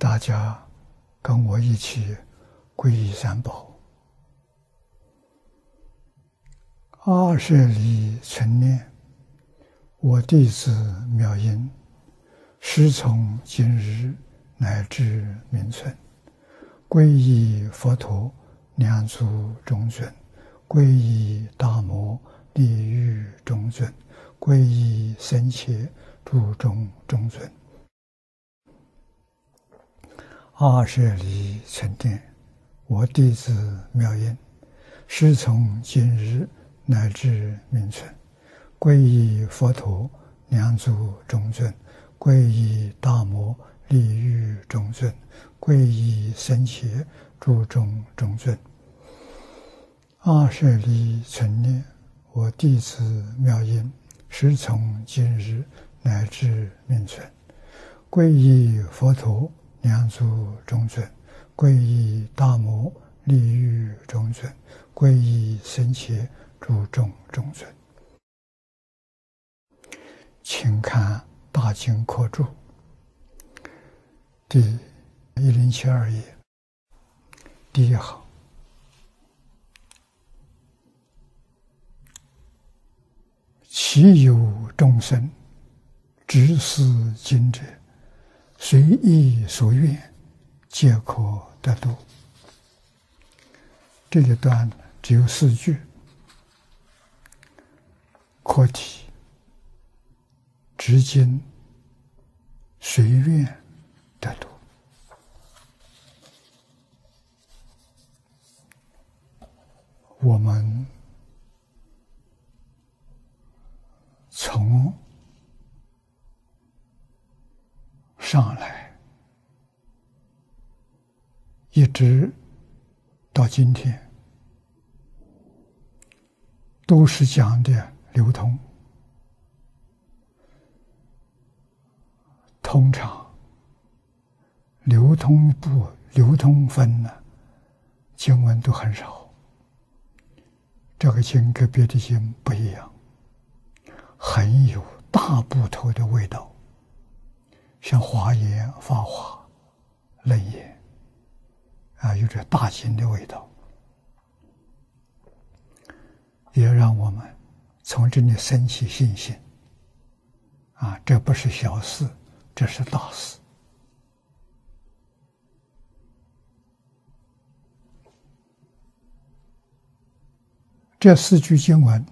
大家跟我一起皈依三宝。二舍里成念。我弟子妙音，师从今日乃至明存，皈依佛陀、两足中尊，皈依大摩利欲中尊，皈依僧伽诸中中尊。二舍离成殿，我弟子妙音，师从今日乃至明存。皈依佛陀，两足中尊；皈依大摩利欲中尊；皈依僧伽诸中中尊。二舍利存念，我弟子妙音，师从今日乃至命存。皈依佛陀，两足中尊；皈依大摩利欲中尊；皈依僧伽诸众中尊。请看《大经课注》第一零七二页第一行：“其有众生执思经者，随意所愿，皆可得度。”这一段只有四句，课题。直经随愿得度，我们从上来一直到今天，都是讲的流通。通常流通部流通分呢，经文都很少。这个经跟别的经不一样，很有大部头的味道，像华严、法华、楞严啊，有着大经的味道，也让我们从这里升起信心。啊，这不是小事。这是大事。这四句经文，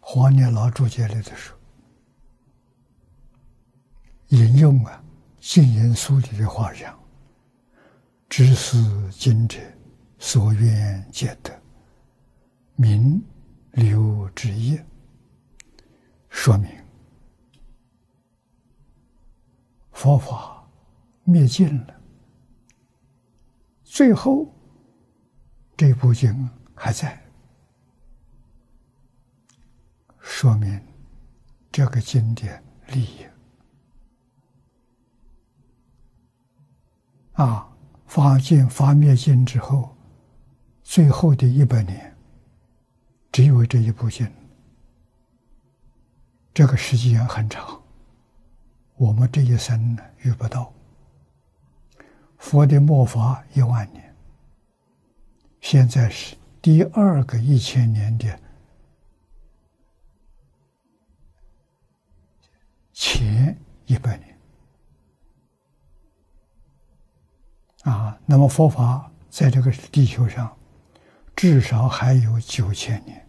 黄念老注解里的说，引用啊《净言书》里的话讲：“知思经者，所愿皆得，名流之业。”说明。佛法灭尽了，最后这部经还在，说明这个经典利益啊！发尽发灭尽之后，最后的一百年，只有这一部经，这个时间很长。我们这一生呢遇不到，佛的末法一万年，现在是第二个一千年的前一百年啊，那么佛法在这个地球上至少还有九千年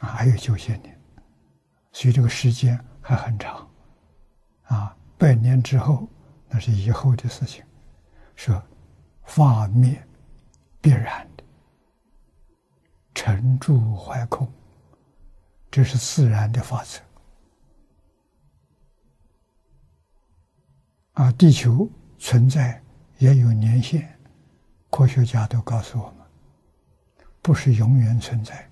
啊，还有九千年，所以这个时间。还很长，啊，百年之后那是以后的事情。说法灭必然的，沉住坏空，这是自然的法则。啊，地球存在也有年限，科学家都告诉我们，不是永远存在。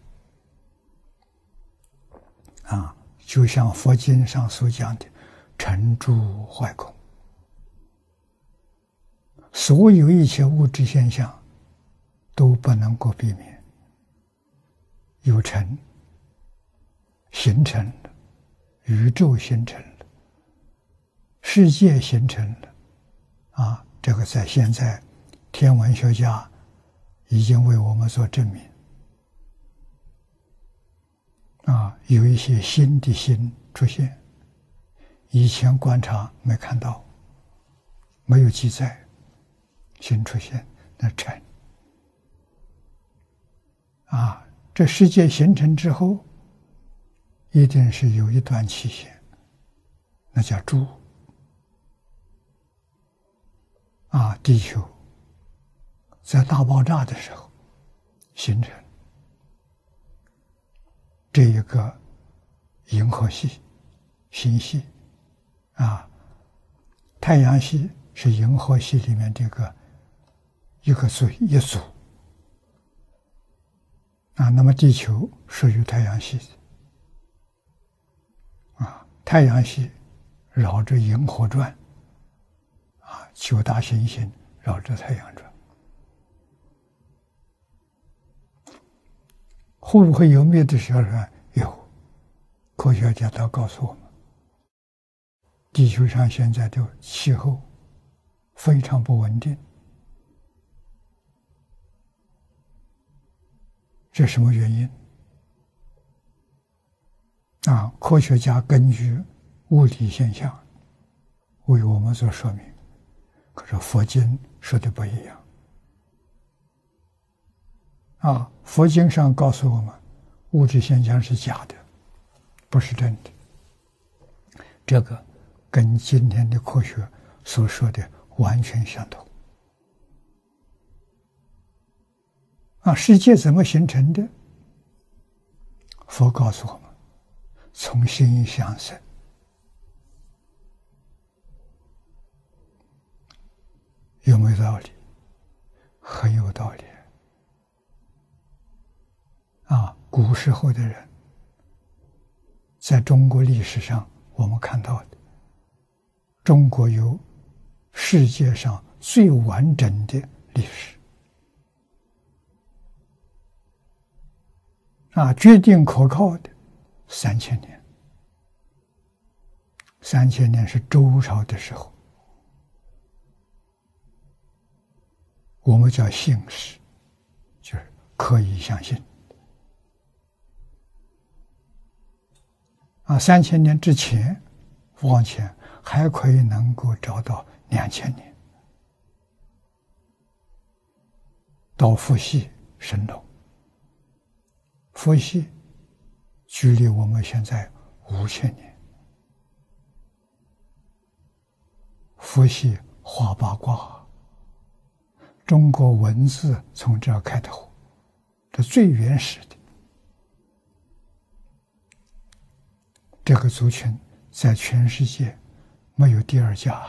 啊。就像佛经上所讲的“成住坏空”，所有一切物质现象都不能够避免有成、形成了，宇宙形成了，世界形成了，啊，这个在现在天文学家已经为我们所证明。啊，有一些新的星出现，以前观察没看到，没有记载，新出现那成啊，这世界形成之后，一定是有一段期限，那叫住啊，地球在大爆炸的时候形成。这一个银河系、星系啊，太阳系是银河系里面这个一个组一组啊。那么地球属于太阳系啊，太阳系绕着银河转啊，九大行星绕着太阳转。会不会有灭的时候呢？有，科学家都告诉我们，地球上现在的气候非常不稳定。这什么原因？啊，科学家根据物理现象为我们做说明，可是佛经说的不一样。啊，佛经上告诉我们，物质现象是假的，不是真的。这个跟今天的科学所说的完全相同。啊，世界怎么形成的？佛告诉我们，从心相生，有没有道理？很有道理。啊，古时候的人，在中国历史上，我们看到的，中国有世界上最完整的历史，啊，决定可靠的三千年，三千年是周朝的时候，我们叫信史，就是可以相信。啊，三千年之前往前还可以能够找到两千年，到伏羲、神农。伏羲距离我们现在五千年，伏羲画八卦，中国文字从这儿开头，这最原始的。这个族群在全世界没有第二家。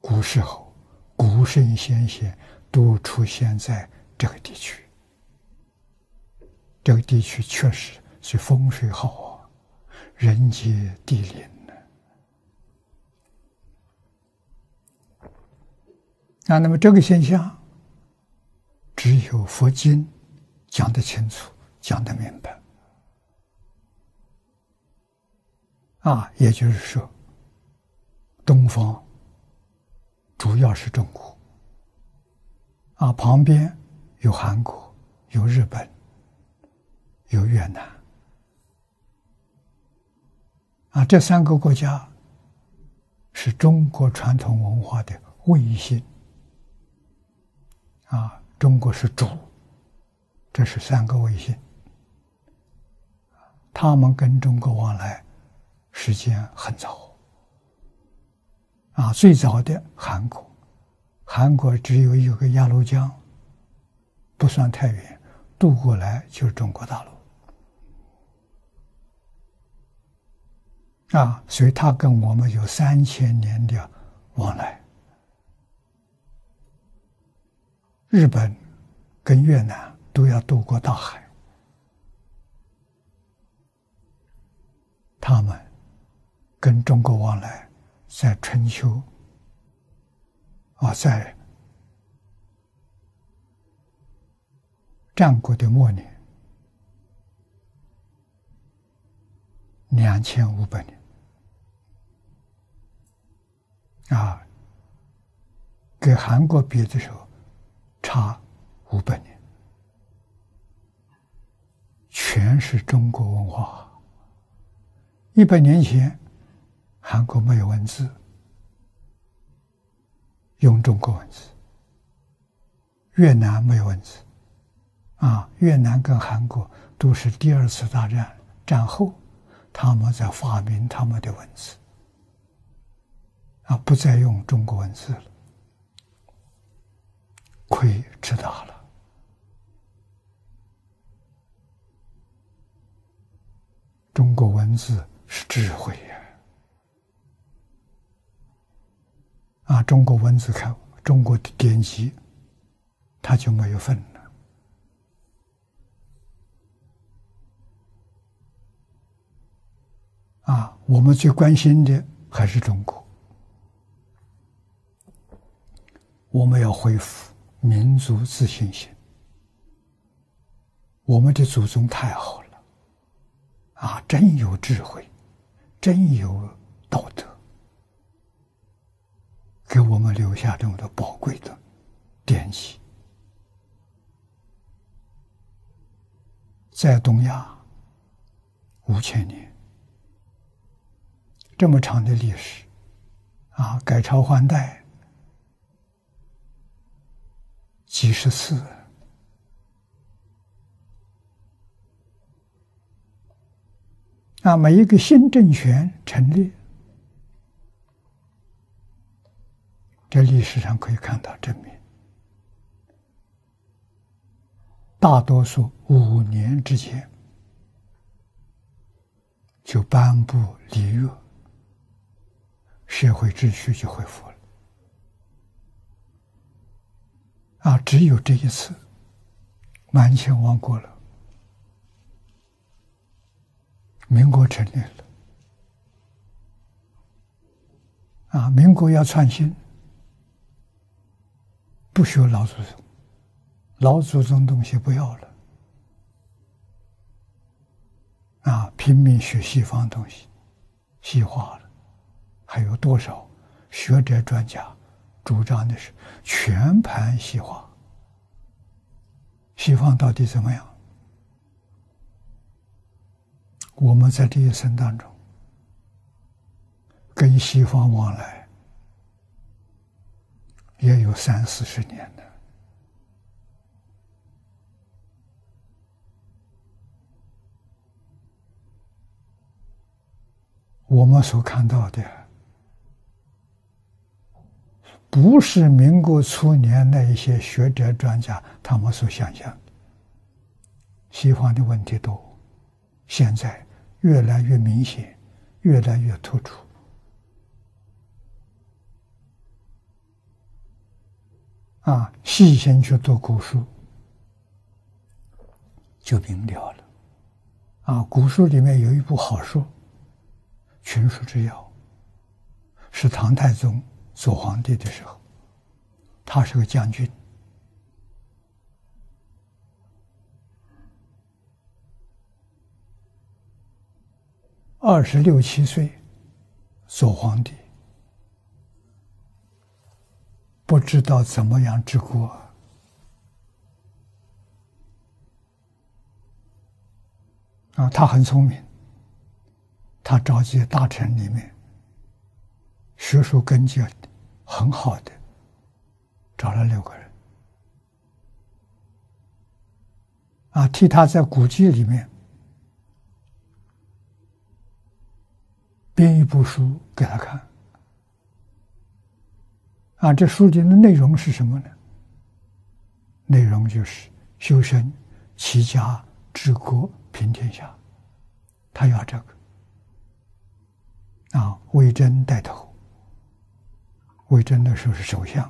古时候，古圣先贤都出现在这个地区。这个地区确实是风水好啊，人杰地灵呢。啊，那么这个现象，只有佛经讲得清楚，讲得明白。啊，也就是说，东方主要是中国，啊，旁边有韩国、有日本、有越南，啊，这三个国家是中国传统文化的卫星，啊，中国是主，这是三个卫星，他们跟中国往来。时间很早，啊，最早的韩国，韩国只有一个鸭绿江，不算太远，渡过来就是中国大陆，啊，所以他跟我们有三千年的往来。日本跟越南都要渡过大海，他们跟中国往来，在春秋啊，在战国的末年，两千五百年。啊，跟韩国比的时候，差五百年。全是中国文化。一百年前，韩国没有文字，用中国文字；越南没有文字，啊，越南跟韩国都是第二次大战战后，他们在发明他们的文字，啊，不再用中国文字了，亏吃大了。中国文字是智慧呀！啊，中国文字看中国的典籍，它就没有分了。啊，我们最关心的还是中国，我们要恢复民族自信心。我们的祖宗太好了。啊，真有智慧，真有道德，给我们留下这么多宝贵的典籍。在东亚五千年这么长的历史，啊，改朝换代几十次。啊，每一个新政权成立，在历史上可以看到证明，大多数五年之前就颁布礼乐，社会秩序就恢复了。啊，只有这一次，满清亡国了。民国成立了，啊，民国要创新，不学老祖宗，老祖宗东西不要了，啊，拼命学西方东西，西化了，还有多少学者专家主张的是全盘西化？西方到底怎么样？我们在这一生当中，跟西方往来也有三四十年了。我们所看到的，不是民国初年那一些学者专家他们所想象的，西方的问题多，现在。越来越明显，越来越突出。啊，细心去读古书，就明了了。啊，古书里面有一部好书《群书之要》，是唐太宗做皇帝的时候，他是个将军。二十六七岁做皇帝，不知道怎么样治国啊！他很聪明，他召集大臣里面学术根基很好的，找了六个人啊，替他在古籍里面。编一部书给他看，啊，这书里的内容是什么呢？内容就是修身、齐家、治国、平天下，他要这个。啊，魏征带头，魏征那时候是首相，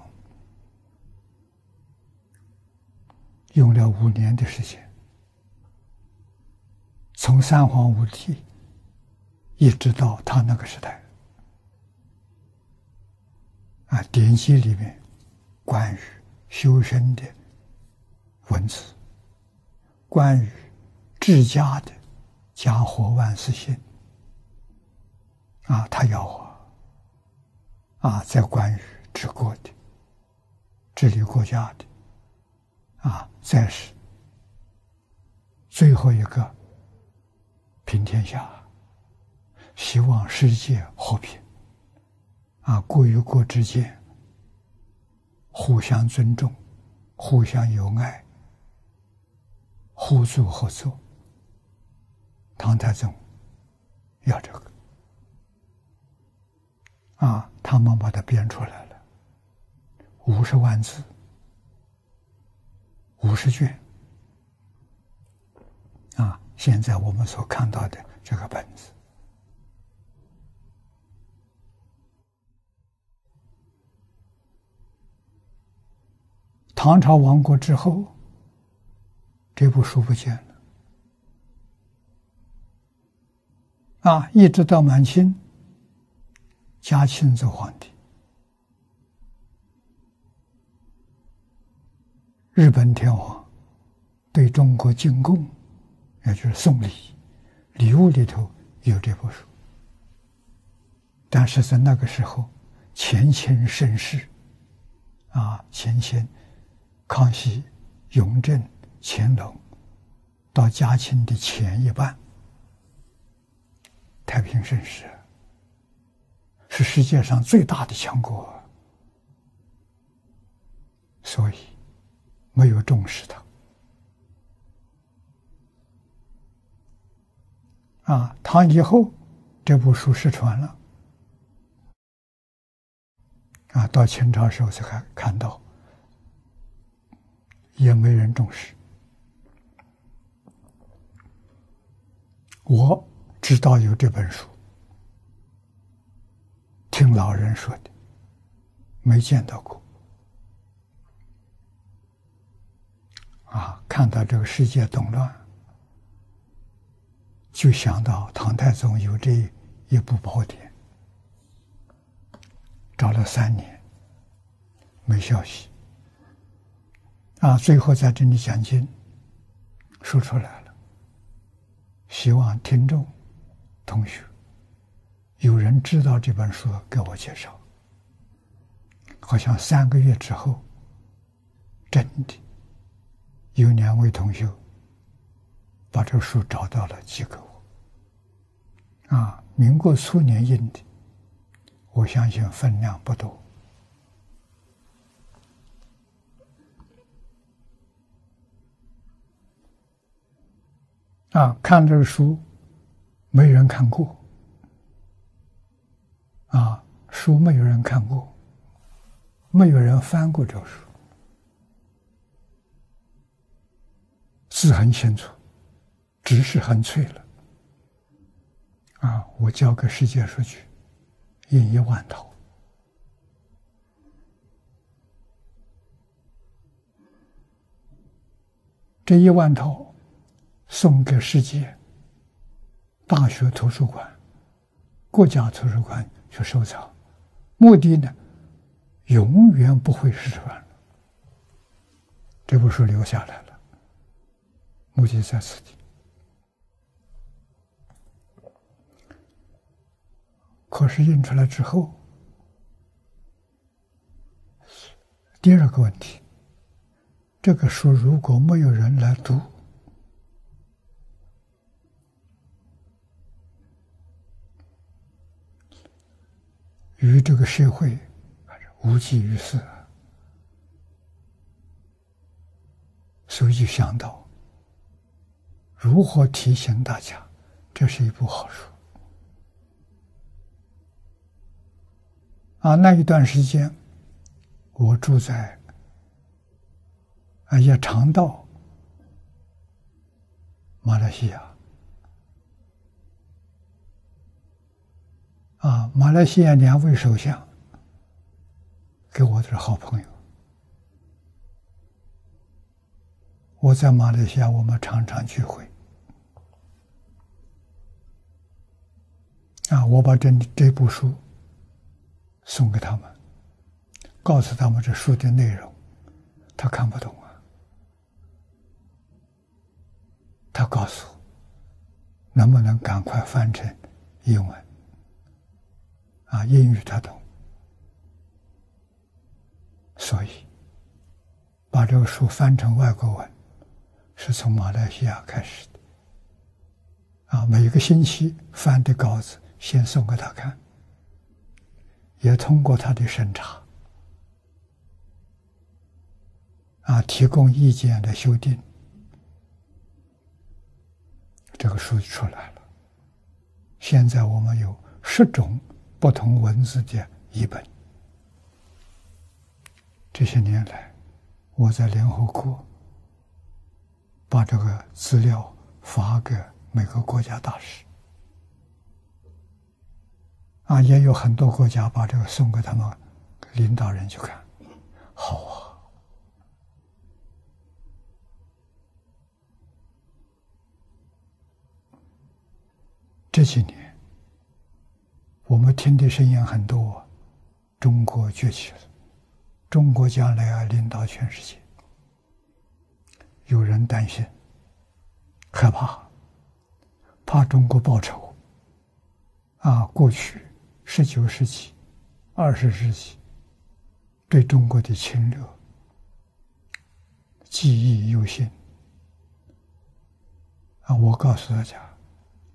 用了五年的时间，从三皇五帝。一直到他那个时代，啊，典籍里面关于修身的文字，关于治家的家和万事兴，啊，他要我，啊，在关于治国的、治理国家的，啊，再是最后一个平天下。希望世界和平，啊，国与国之间互相尊重、互相友爱、互助合作。唐太宗要这个，啊，他们把它编出来了，五十万字，五十卷，啊，现在我们所看到的这个本子。唐朝亡国之后，这部书不见了。啊，一直到满清，嘉庆做皇帝，日本天皇对中国进贡，也就是送礼，礼物里头有这部书。但是在那个时候，前清盛世，啊，前清。康熙、雍正、乾隆，到嘉庆的前一半，太平盛世是世界上最大的强国，所以没有重视它。啊，唐以后这部书失传了，啊，到清朝时候才看看到。也没人重视。我知道有这本书，听老人说的，没见到过。啊，看到这个世界动乱，就想到唐太宗有这一部宝典，找了三年，没消息。啊，最后在这里讲经，说出来了。希望听众、同学有人知道这本书，给我介绍。好像三个月之后，真的有两位同学把这书找到了，寄给我。啊，民国初年印的，我相信分量不多。啊，看这个书，没人看过。啊，书没有人看过，没有人翻过这书，字很清楚，纸是很脆了。啊，我交给世界书局，印一万套，这一万套。送给世界大学图书馆、国家图书馆去收藏，目的呢，永远不会失传。这部书留下来了，目的在此地。可是印出来之后，第二个问题，这个书如果没有人来读。与这个社会还是无济于事，所以就想到如何提醒大家，这是一部好书。啊，那一段时间，我住在啊，也常到马来西亚。啊，马来西亚两位首相给我的好朋友，我在马来西亚，我们常常聚会。啊，我把这这部书送给他们，告诉他们这书的内容，他看不懂啊。他告诉，能不能赶快翻成英文？啊，英语他懂，所以把这个书翻成外国文，是从马来西亚开始的。啊，每个星期翻的稿子。先送给他看，也通过他的审查，啊，提供意见的修订，这个书就出来了。现在我们有十种不同文字的译本。这些年来，我在联合国把这个资料发给每个国家大使。啊，也有很多国家把这个送给他们领导人去看，好啊！这几年我们听的声音很多，中国崛起了，中国将来要领导全世界。有人担心、害怕，怕中国报仇啊！过去。十九世纪、二十世纪，对中国的侵略记忆犹新。啊，我告诉大家，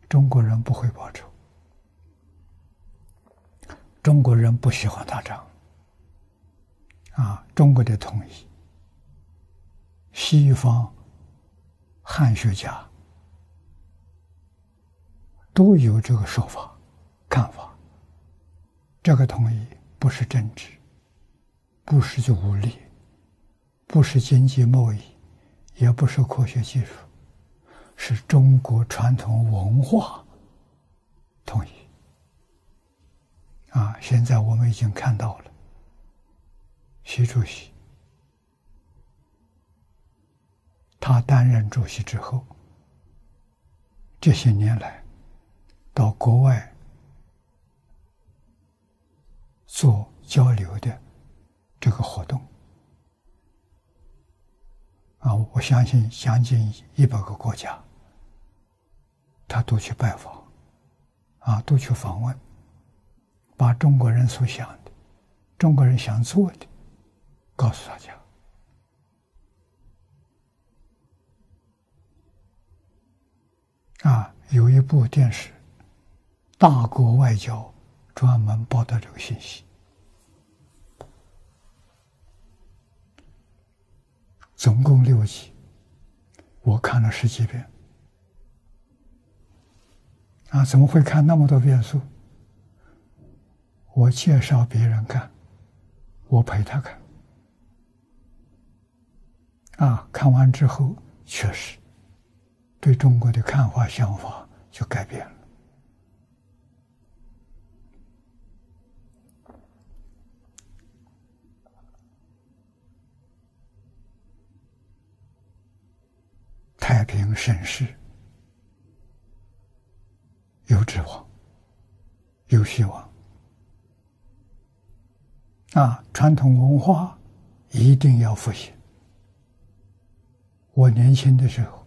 中国人不会报仇，中国人不喜欢打仗。啊，中国的统一，西方汉学家都有这个说法、看法。这个统一不是政治，不是就武力，不是经济贸易，也不是科学技术，是中国传统文化统一。啊，现在我们已经看到了，习主席他担任主席之后，这些年来到国外。做交流的这个活动啊，我相信将近一百个国家，他都去拜访，啊，都去访问，把中国人所想的、中国人想做的告诉大家。啊，有一部电视《大国外交》。专门报道这个信息，总共六集，我看了十几遍。啊，怎么会看那么多遍书？我介绍别人看，我陪他看。啊，看完之后，确实对中国的看法、想法就改变了。太平盛世，有指望，有希望。啊，传统文化一定要复兴。我年轻的时候，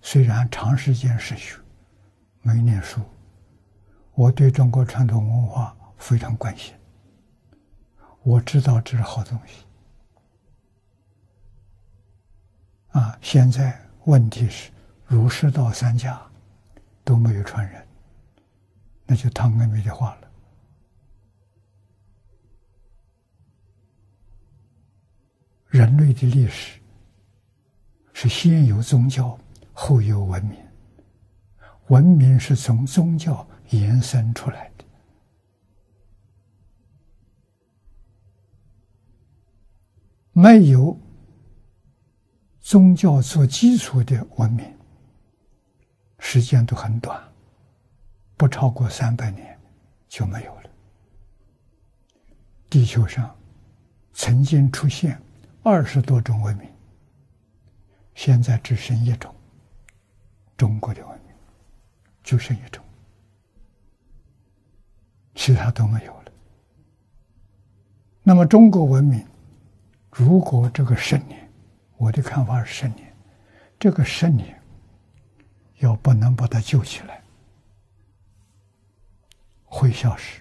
虽然长时间失学，没念书，我对中国传统文化非常关心。我知道这是好东西。啊，现在。问题是，儒释道三家都没有传人，那就唐阿弥的话了。人类的历史是先有宗教，后有文明，文明是从宗教延伸出来的，没有。宗教做基础的文明，时间都很短，不超过三百年就没有了。地球上曾经出现二十多种文明，现在只剩一种，中国的文明就剩一种。其他都没有了。那么中国文明，如果这个十年，我的看法是十年，这个十年要不能把它救起来，会消失。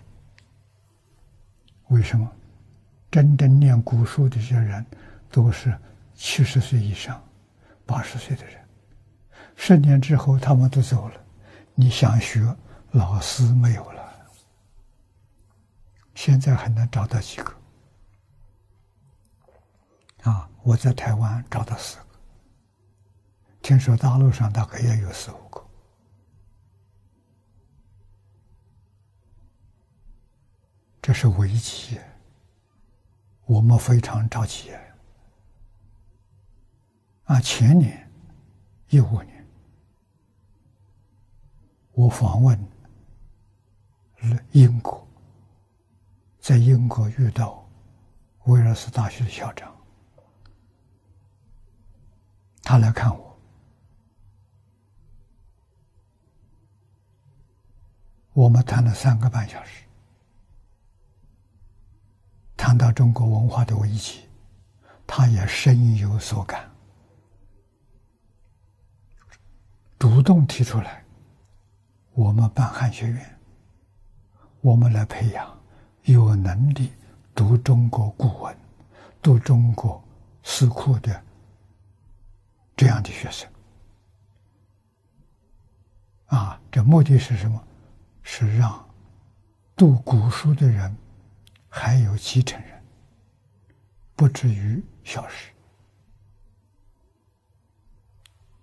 为什么？真正念古书的这些人，都是七十岁以上、八十岁的人。十年之后，他们都走了，你想学，老师没有了。现在还能找到几个？啊，我在台湾找到四个，听说大陆上大概也有四五个。这是危机。我们非常着急啊！前年一五年，我访问了英国，在英国遇到威尔斯大学的校长，他来看我，我们谈了三个半小时。谈到中国文化的危机，他也深有所感，主动提出来，我们办汉学院，我们来培养有能力读中国古文、读中国诗库的这样的学生。啊，这目的是什么？是让读古书的人。还有继承人，不至于消失，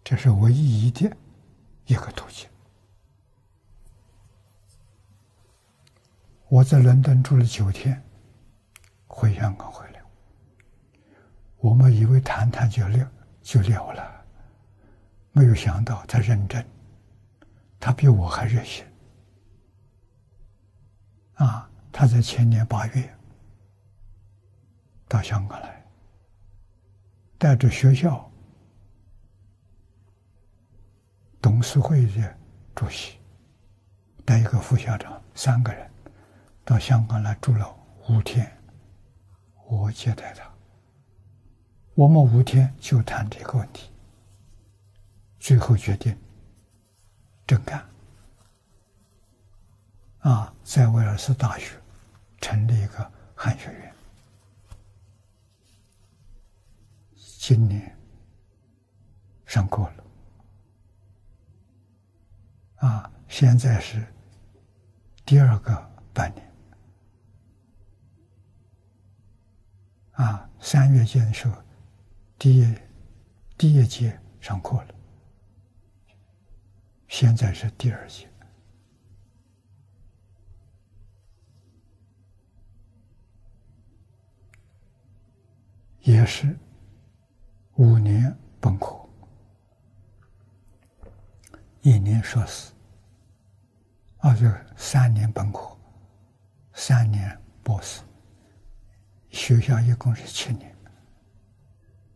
这是唯一的一个途径。我在伦敦住了九天，回香港回来，我们以为谈谈就了就了了，没有想到他认真，他比我还热心，啊。他在前年八月到香港来，带着学校董事会的主席，带一个副校长，三个人到香港来住了五天。我接待他，我们五天就谈这个问题，最后决定真干啊，在威尔斯大学。成立一个汉学院，今年上课了，啊，现在是第二个半年，啊，三月间的时候，第一第一节上课了，现在是第二节。也是五年本科，一年硕士，啊，就三年本科，三年博士。学校一共是七年，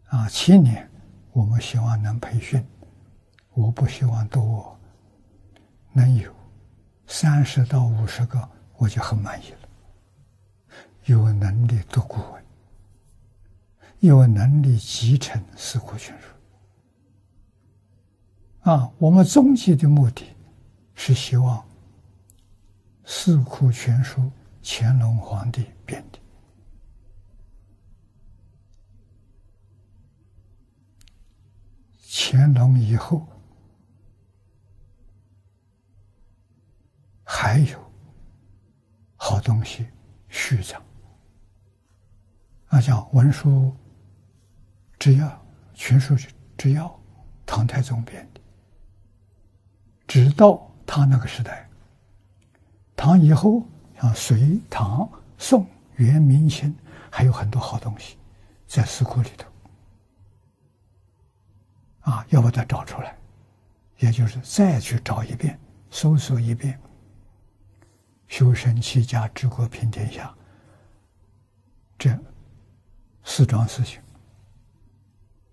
啊，七年我们希望能培训，我不希望多，能有三十到五十个，我就很满意了。有能力读古文。有能力继承《四库全书》啊！我们终极的目的是希望《四库全书》乾隆皇帝编的，乾隆以后还有好东西续藏，啊，叫文书。只要全书是只要唐太宗编的，直到他那个时代，唐以后像隋、唐、宋、元、明清，还有很多好东西在四库里头。啊，要把它找出来，也就是再去找一遍，搜索一遍，修身齐家治国平天下。这四桩事情。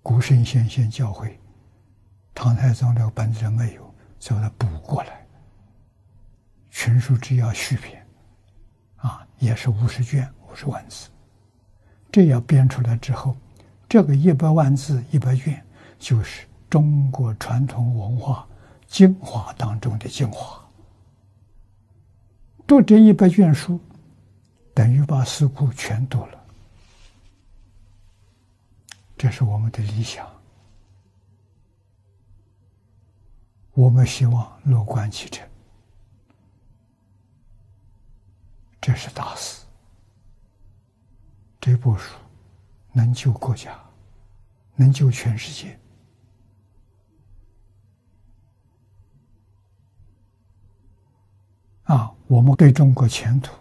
古圣先贤教诲，唐太宗这个本子没有，就把它补过来。全书只要续篇，啊，也是五十卷五十万字。这要编出来之后，这个一百万字一百卷，就是中国传统文化精华当中的精华。读这一百卷书，等于把四库全读了。这是我们的理想，我们希望乐观其成。这是大事，这部书能救国家，能救全世界。啊，我们对中国前途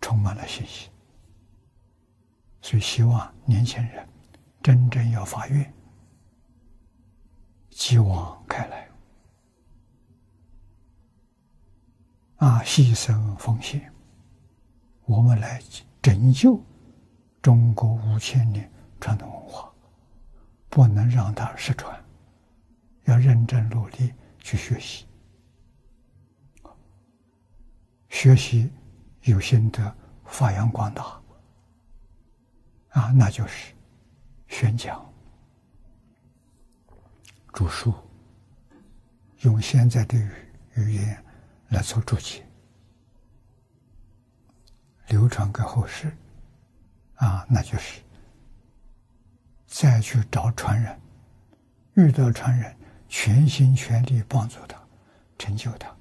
充满了信心，所以希望年轻人真正要发愿，继往开来，啊，牺牲奉献，我们来拯救中国五千年传统文化，不能让它失传，要认真努力去学习。学习有心得，发扬光大。啊，那就是宣讲、著书，用现在的语语言来做注解，流传给后世啊，那就是再去找传人，遇到传人，全心全力帮助他，成就他，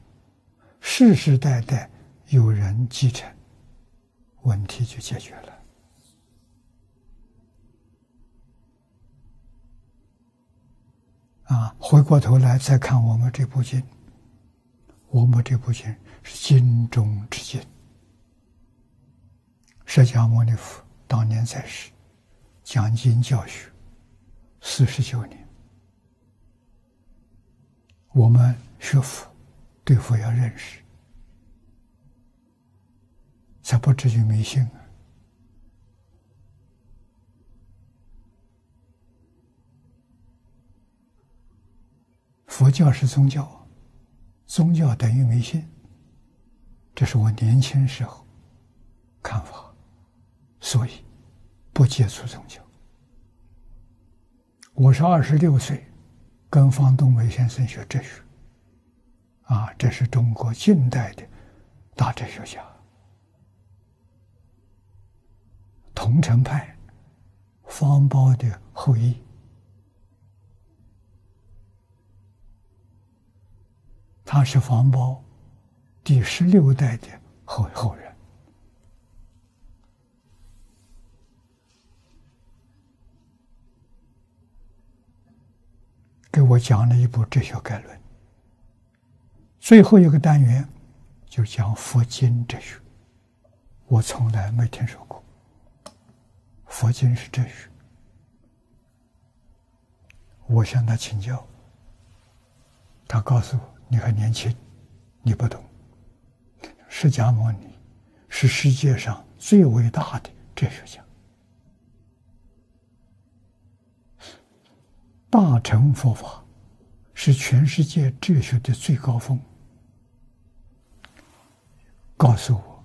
世世代代。有人继承，问题就解决了。啊，回过头来再看我们这部经，我们这部经是经中之经。释迦牟尼佛当年在世，讲经教学四十九年。我们学佛，对佛要认识。才不至于迷信啊！佛教是宗教，宗教等于迷信，这是我年轻时候看法，所以不接触宗教。我是二十六岁跟方东梅先生学哲学，啊，这是中国近代的大哲学家。桐城派方苞的后裔，他是黄包第十六代的后后人，给我讲了一部哲学概论。最后一个单元就讲佛经哲学，我从来没听说过。佛经是哲学，我向他请教，他告诉我：“你还年轻，你不懂。释迦牟尼是世界上最伟大的哲学家，大乘佛法是全世界哲学的最高峰。”告诉我。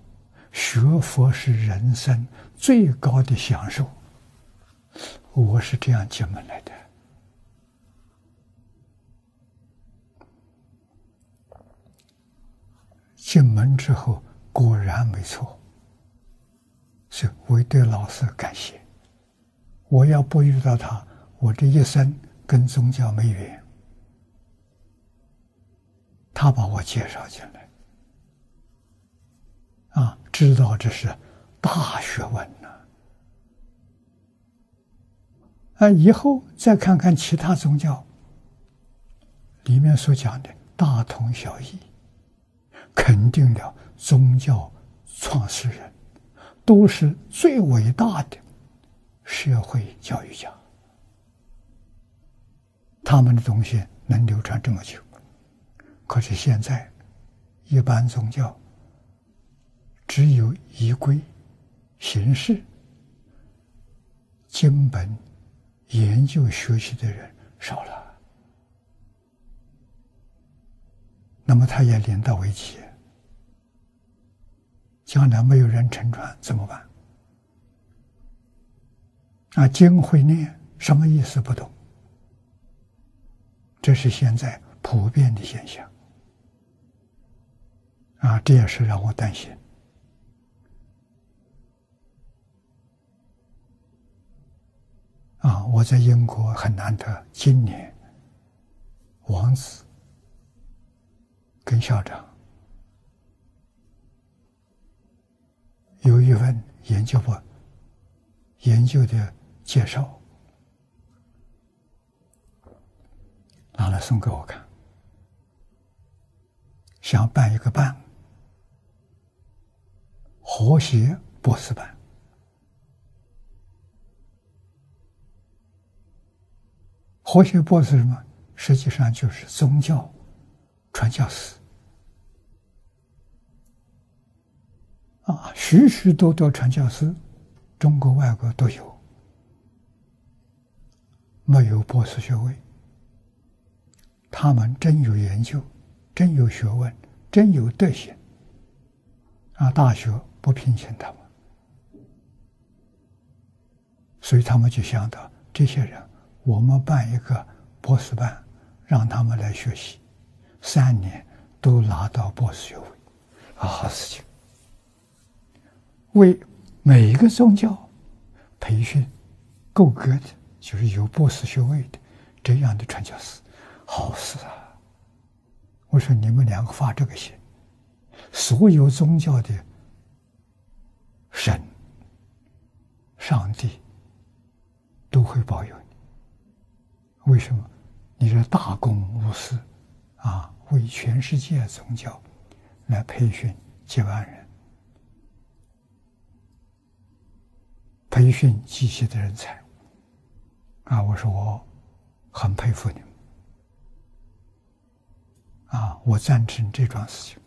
学佛是人生最高的享受，我是这样进门来的。进门之后果然没错，是我对老师感谢。我要不遇到他，我这一生跟宗教没缘。他把我介绍进来。啊，知道这是大学问呢。啊，以后再看看其他宗教里面所讲的，大同小异，肯定了宗教创始人都是最伟大的社会教育家，他们的东西能流传这么久。可是现在一般宗教。只有仪规、形式、经本研究学习的人少了，那么他也连到危机。将来没有人乘船怎么办？啊，经会念什么意思不懂？这是现在普遍的现象。啊，这也是让我担心。啊，我在英国很难得，今年王子跟校长有一份研究部研究的介绍，拿来送给我看，想办一个班。和谐博士班，和谐博士什么？实际上就是宗教传教士啊，许许多多传教士，中国、外国都有，没有博士学位，他们真有研究，真有学问，真有德行啊！大学。不聘请他们，所以他们就想到这些人，我们办一个博士班，让他们来学习，三年都拿到博士学位，啊，好事情。为每一个宗教培训够格的，就是有博士学位的这样的传教士，好事啊！我说你们两个发这个心，所有宗教的。神、上帝都会保佑你。为什么？你是大公无私啊，为全世界宗教来培训几万人，培训机械的人才啊！我说我很佩服你们啊！我赞成这桩事情。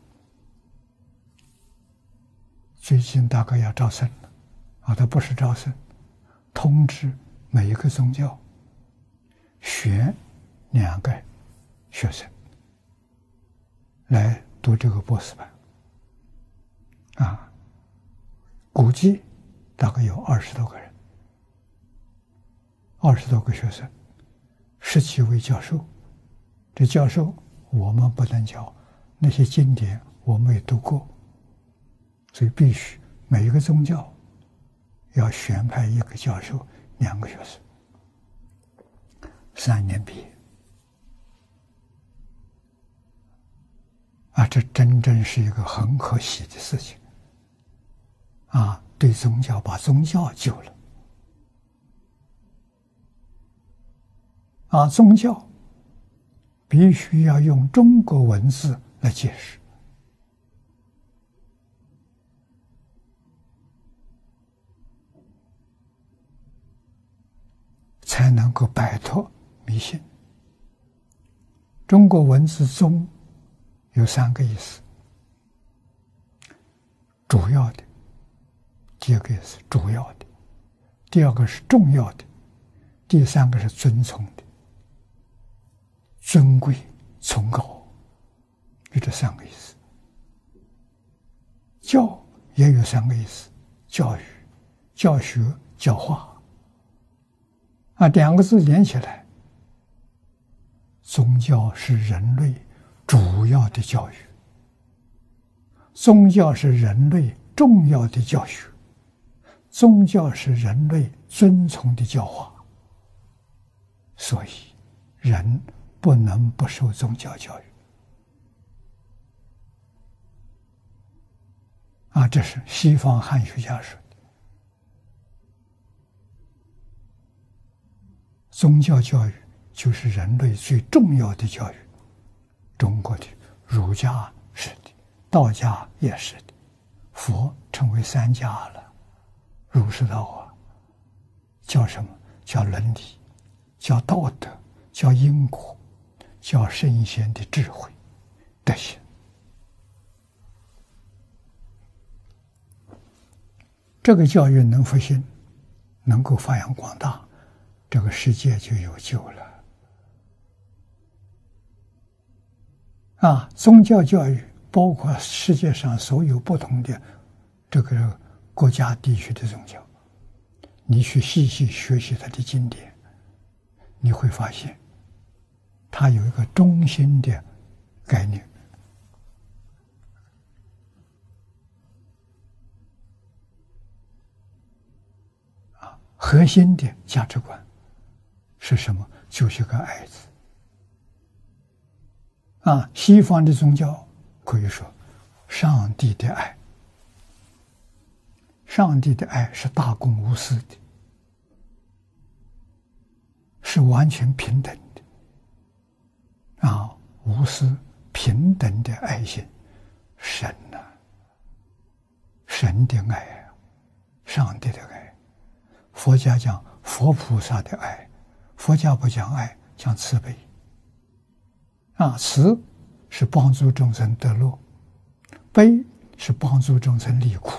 最近大概要招生了，啊，他不是招生，通知每一个宗教选两个学生来读这个博士班，啊，估计大概有二十多个人，二十多个学生，十几位教授，这教授我们不能教，那些经典我们也读过。所以必须每一个宗教要选派一个教授，两个学生，三年毕业。啊，这真正是一个很可喜的事情。啊，对宗教把宗教救了。啊，宗教必须要用中国文字来解释。才能够摆脱迷信。中国文字“宗”有三个意思：主要的，第二个是主要的，第二个是重要的，第三个是尊崇的、尊贵、崇高，就这三个意思。教也有三个意思：教育、教学、教化。啊，两个字连起来，宗教是人类主要的教育，宗教是人类重要的教学，宗教是人类遵从的教化，所以人不能不受宗教教育。啊，这是西方汉学家说的。宗教教育就是人类最重要的教育。中国的儒家是的，道家也是的，佛成为三家了。儒释道啊，叫什么叫伦理？叫道德？叫因果？叫圣贤的智慧德行？这个教育能复兴，能够发扬光大。这个世界就有救了啊！宗教教育包括世界上所有不同的这个国家地区的宗教，你去细细学习它的经典，你会发现，它有一个中心的概念。核心的价值观是什么？就是个“爱”字。啊，西方的宗教可以说，上帝的爱，上帝的爱是大公无私的，是完全平等的。啊，无私平等的爱心，神呐，神的爱，上帝的爱。佛家讲佛菩萨的爱，佛家不讲爱，讲慈悲。啊，慈是帮助众生得乐，悲是帮助众生离苦，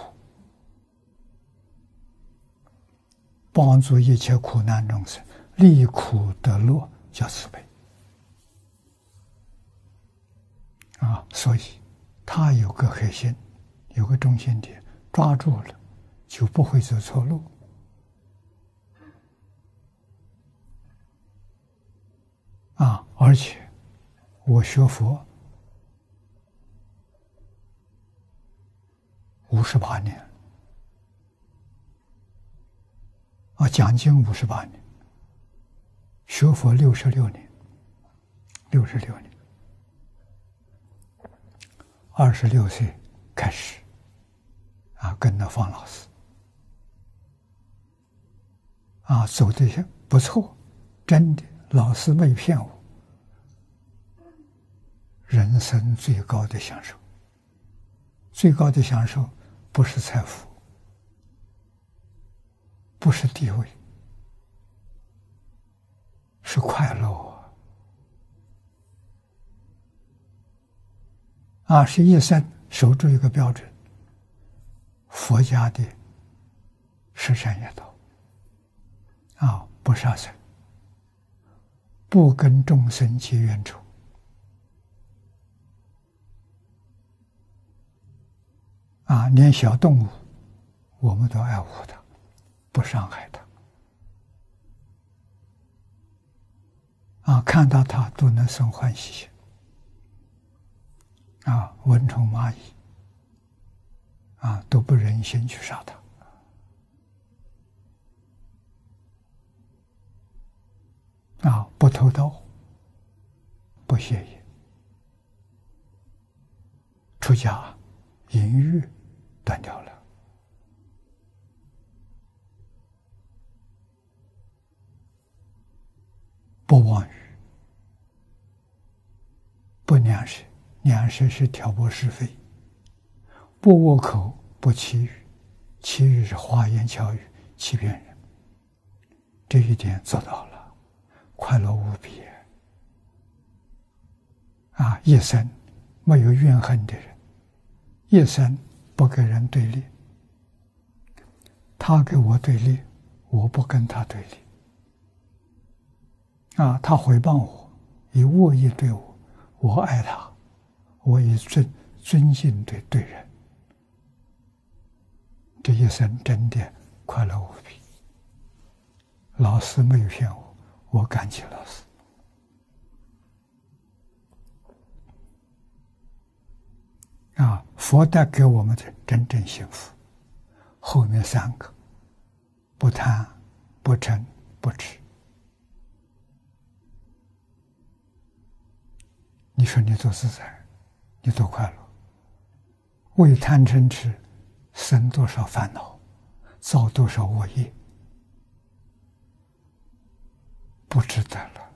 帮助一切苦难众生离苦得乐，叫慈悲。啊，所以他有个核心，有个中心点，抓住了，就不会走错路。啊！而且我学佛五十八年，我，讲经五十八年，学佛六十六年，六十六年，二十六岁开始，啊，跟着方老师，啊，走的不错，真的。老师没骗我，人生最高的享受，最高的享受不是财富，不是地位，是快乐啊！是一生守住一个标准，佛家的十善业道啊，不杀生。不跟众生结冤仇啊！连小动物，我们都爱护它，不伤害他啊！看到他都能生欢喜啊！蚊虫蚂蚁啊，都不忍心去杀他。啊！不偷盗，不邪淫，出家，淫欲断掉了，不妄语，不两舌，两舌是挑拨是非，不恶口，不欺语，欺语是花言巧语，欺骗人，这一点做到了。快乐无比啊！一生没有怨恨的人，一生不跟人对立，他跟我对立，我不跟他对立。啊，他回报我，以恶意对我，我爱他，我以尊尊敬对对人，这一生真的快乐无比。老师没有骗我。我感激老师啊！佛带给我们的真正幸福，后面三个：不贪、不嗔、不痴。你说你多自在，你多快乐？为贪嗔痴生多少烦恼，造多少恶业？不值得了。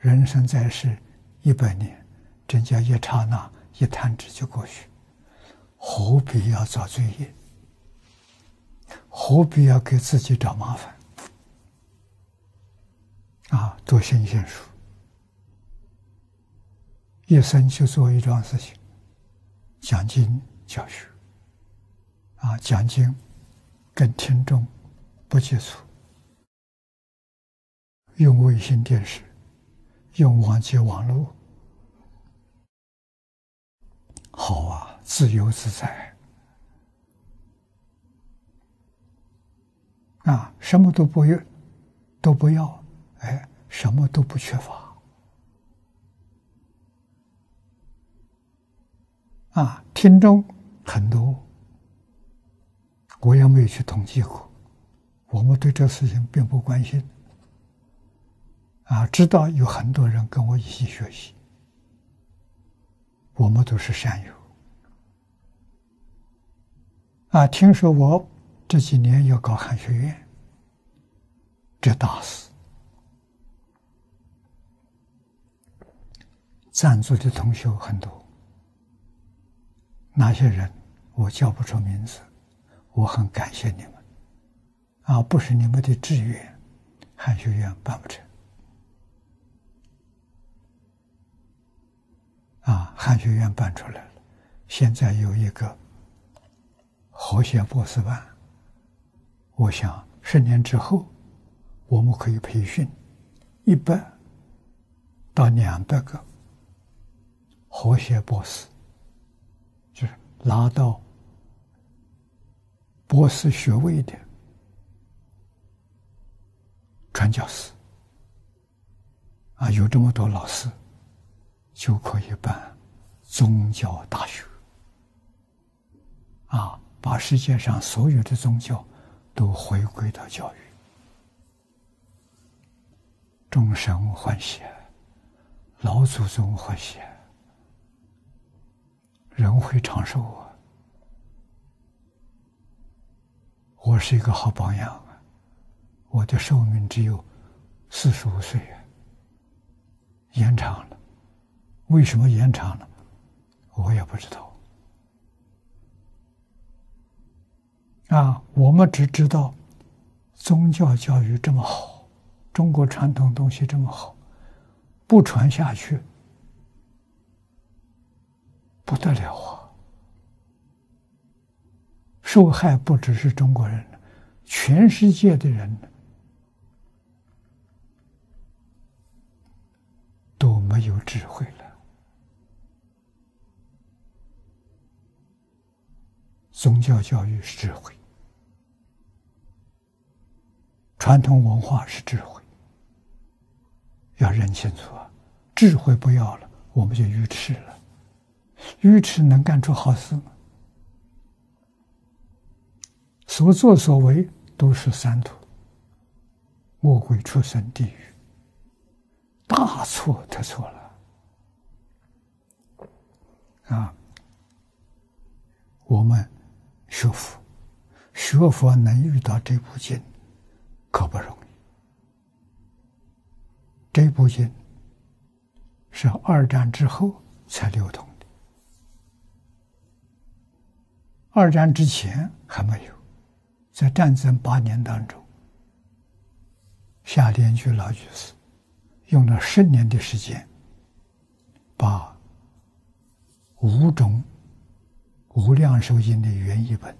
人生在世一百年，真叫一刹那、一弹指就过去，何必要造罪业？何必要给自己找麻烦？啊，多新鲜书，一生就做一桩事情：讲经教学。啊，讲经跟听众不接触，用卫星电视，用网际网络，好啊，自由自在。啊，什么都不用，都不要，哎，什么都不缺乏。啊，听众很多，我也没有去统计过。我们对这事情并不关心。啊，知道有很多人跟我一起学习，我们都是善友。啊，听说我这几年要搞汉学院，这大事，赞助的同学很多。那些人我叫不出名字，我很感谢你们。啊，不是你们的志愿，汉学院办不成。啊，汉学院办出来了，现在有一个和谐博士班。我想十年之后，我们可以培训一百到两百个和谐博士，拿到博士学位的传教士。啊，有这么多老师。就可以办宗教大学，啊，把世界上所有的宗教都回归到教育，众生欢喜，老祖宗欢喜，人会长寿啊！我是一个好榜样啊！我的寿命只有四十五岁，延长了。为什么延长了？我也不知道。啊，我们只知道宗教教育这么好，中国传统东西这么好，不传下去不得了啊！受害不只是中国人，全世界的人都没有智慧了。宗教教育是智慧，传统文化是智慧，要认清楚啊！智慧不要了，我们就愚痴了。愚痴能干出好事吗？所作所为都是三途，魔鬼出生地狱，大错特错了啊！我们。学佛，学佛能遇到这部经，可不容易。这部经是二战之后才流通二战之前还没有。在战争八年当中，夏联居老居士用了十年的时间，把五种。无量寿经的原译本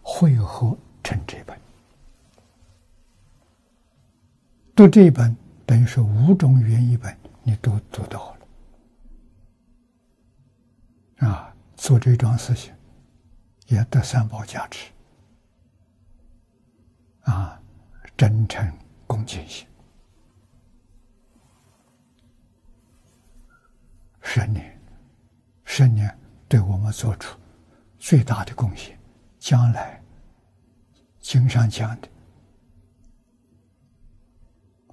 汇合成这本，读这一本等于是五种原译本你都读到了，啊，做这桩事情也得三宝加持，啊，真诚恭敬心，十年，十年对我们做出。最大的贡献，将来经上讲的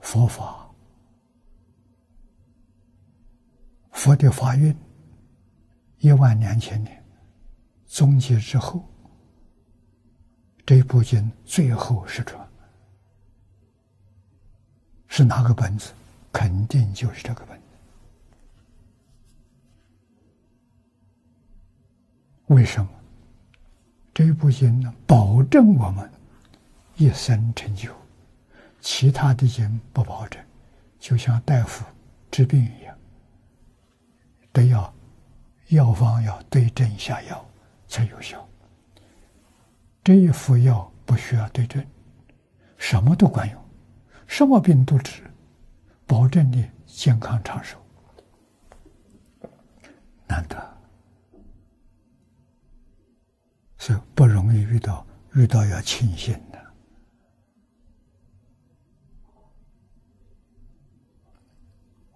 佛法、佛的法运，一万两千年终结之后，这部经最后失传，是哪个本子？肯定就是这个本子。为什么？这部经呢，保证我们一生成就，其他的经不保证。就像大夫治病一样，都要药方要对症下药才有效。这一副药不需要对症，什么都管用，什么病都治，保证你健康长寿，难得，是不容易遇到，遇到要庆幸的。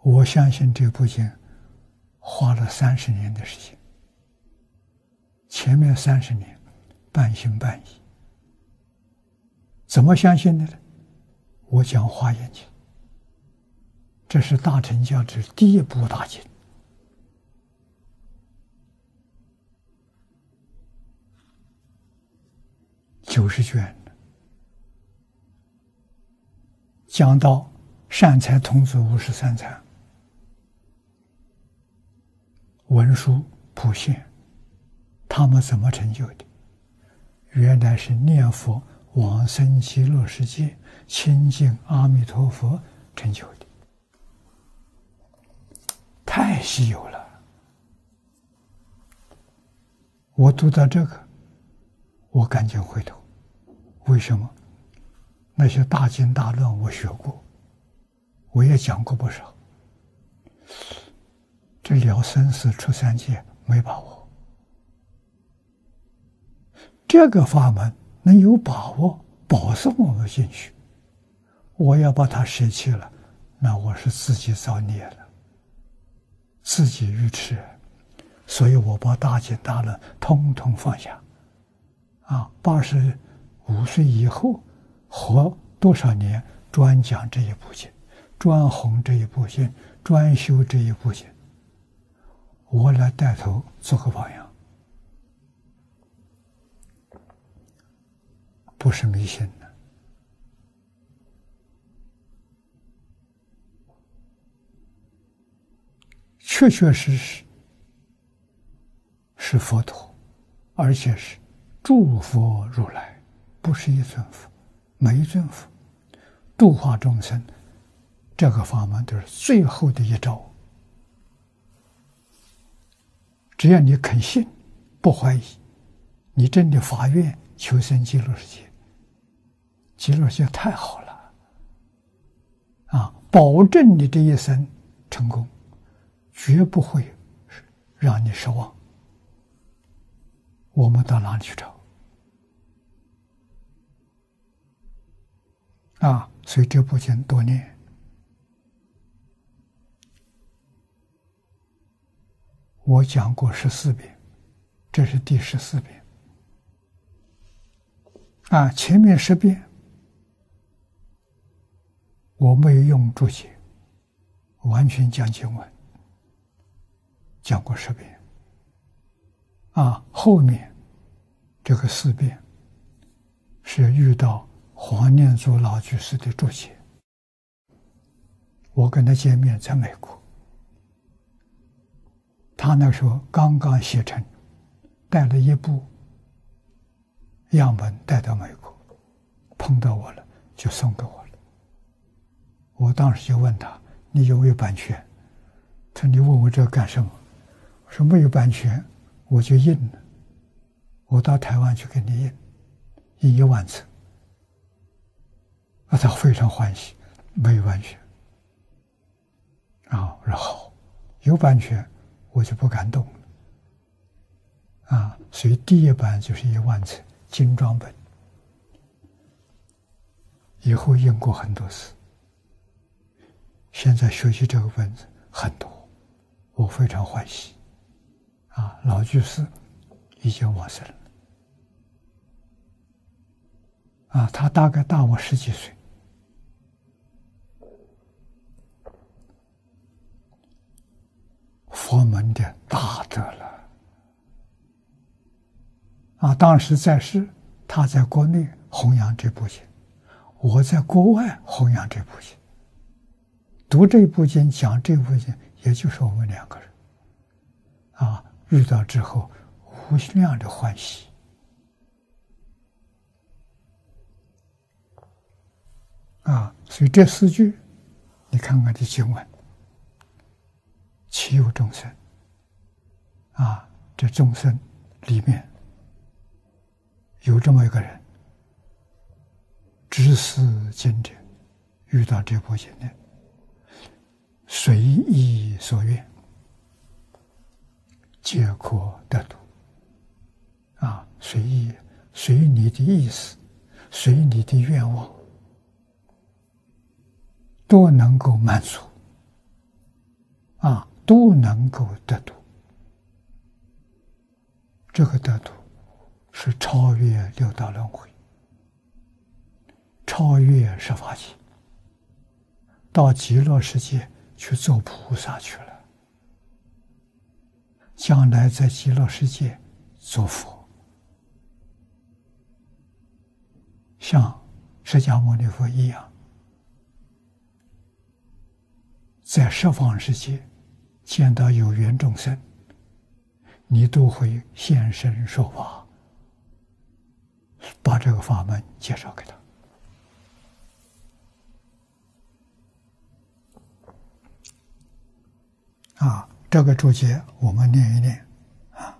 我相信这部经花了三十年的时间。前面三十年半信半疑。怎么相信的呢？我讲《华严经》，这是大乘教之第一部大经，九十卷讲到善财童子五十三参。文殊、普贤，他们怎么成就的？原来是念佛往生极乐世界，亲近阿弥陀佛成就的，太稀有了。我读到这个，我赶紧回头。为什么？那些大经大论我学过，我也讲过不少。这了生死出三界没把握，这个法门能有把握保送我们进去，我要把它舍弃了，那我是自己造孽了，自己愚痴，所以我把大经大论通通放下，啊，八十五岁以后活多少年，专讲这一部经，专弘这一部经，专修这一部经。我来带头做个榜样，不是迷信的，确确实实是佛陀，而且是诸佛如来，不是一尊佛，每一尊佛度化众生，这个法门都是最后的一招。只要你肯信，不怀疑，你真的发愿求生极乐世界，极乐世界太好了，啊，保证你这一生成功，绝不会让你失望。我们到哪里去找？啊，所以这部经多念。我讲过十四遍，这是第十四遍。啊，前面十遍我没有用注解，完全讲经文，讲过十遍。啊，后面这个四遍是遇到黄念祖老居士的注解，我跟他见面在美国。他那时候刚刚写成，带了一部样本带到美国，碰到我了，就送给我。我当时就问他：“你有没有版权？”他说：“你问我这干什么？”我说：“没有版权，我就印了。我到台湾去给你印，印一万册。”啊，他非常欢喜，没有版权。啊，我说好，有版权。我就不敢动了，啊！所以第一版就是一万册精装本，以后印过很多次。现在学习这个本子很多，我非常欢喜。啊，老居士已经往生了，啊，他大概大我十几岁。佛门的大德了啊！当时在世，他在国内弘扬这部经，我在国外弘扬这部经。读这部经，讲这部经，也就是我们两个人啊，遇到之后无量的欢喜啊！所以这四句，你看看这经文。岂有众生？啊，这众生里面有这么一个人，知思经者，遇到这部经呢，随意所愿，皆可得度。啊，随意，随你的意思，随你的愿望，都能够满足。啊，都能够得度。这个得度是超越六道轮回，超越十法界，到极乐世界去做菩萨去了，将来在极乐世界做佛，像释迦牟尼佛一样。在十方世界见到有缘众生，你都会现身说法，把这个法门介绍给他。啊，这个注解我们念一念啊，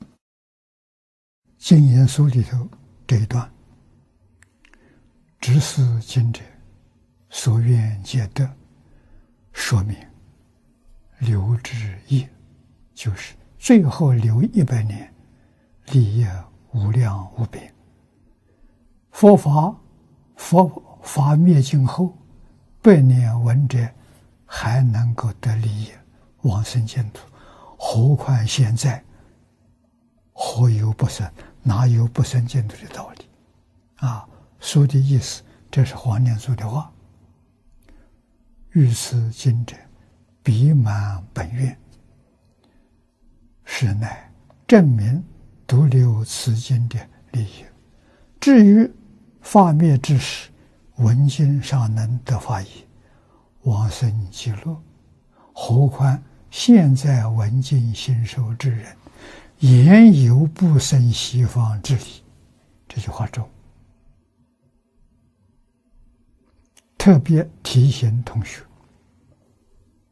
《经言书》里头。这一段，执思经者所愿皆得，说明留之业，就是最后留一百年，立业无量无边。佛法佛法灭尽后，百年闻者还能够得利益往生净土，何况现在何有不生？哪有不生净土的道理？啊，说的意思，这是黄念祖的话。遇此经者，必满本愿，是乃证明独留此经的利益。至于法灭之时，闻经尚能得法益，往生极乐，何况现在闻经心受之人？言犹不生西方之理，这句话中。特别提醒同学。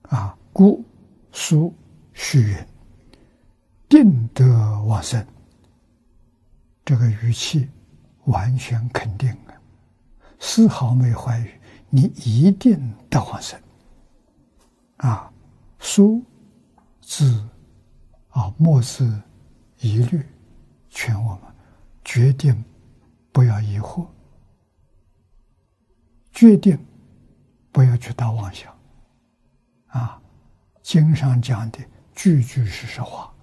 啊，故书虚云，定得往生，这个语气完全肯定啊，丝毫没有怀疑，你一定得往生啊，书字啊，墨字。疑虑，劝我们决定不要疑惑，决定不要去打妄想。啊，经上讲的句句是实话。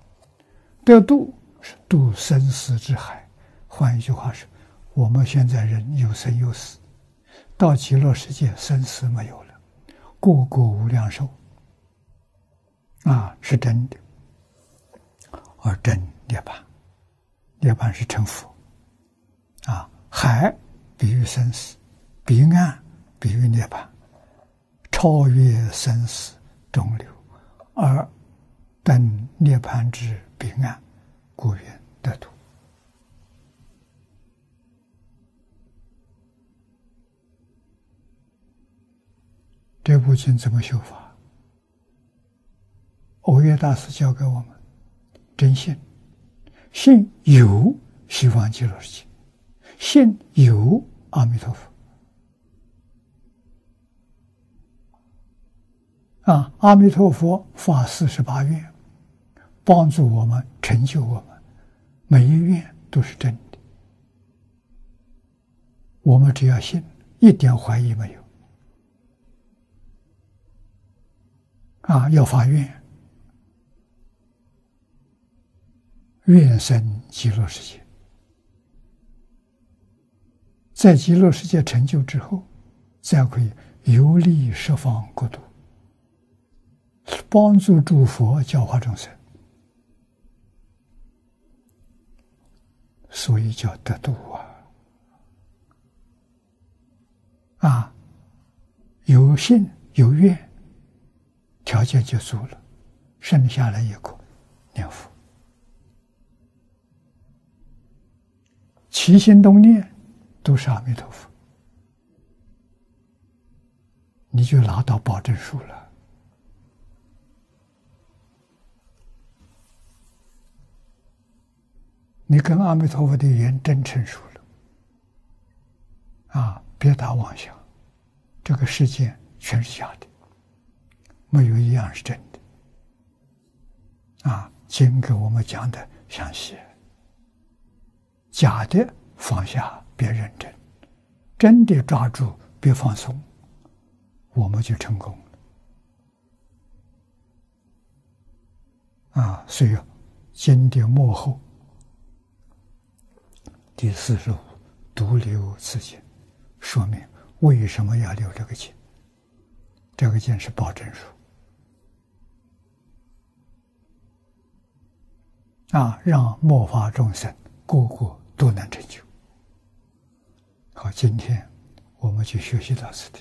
得度是度生死之海，换一句话说，我们现在人有生有死，到极乐世界生死没有了，过过无量寿。啊，是真的，而真。涅槃，涅槃是成佛，啊，海比喻生死，彼岸比喻涅槃，超越生死中流，而等涅槃之彼岸，故愿得度。这部经怎么修法？欧岳大师教给我们：真信。信有西方极乐世界，信有阿弥陀佛啊！阿弥陀佛发四十八愿，帮助我们成就我们，每一愿都是真的。我们只要信，一点怀疑没有啊！要发愿。愿生极乐世界，在极乐世界成就之后，再可以游历十方国度，帮助诸佛教化众生，所以叫得度啊！啊，有信有愿，条件就足了，剩下来一个念佛。起心动念都是阿弥陀佛，你就拿到保证书了。你跟阿弥陀佛的缘真成熟了，啊，别打妄想，这个世界全是假的，没有一样是真的。啊，经给我们讲的详细。假的放下，别认真。真的抓住，别放松，我们就成功了。啊，所以经典幕后第四十五独留此经，说明为什么要留这个经？这个经是保证书啊，让末法众生个个都能成就。好，今天我们就学习到此地。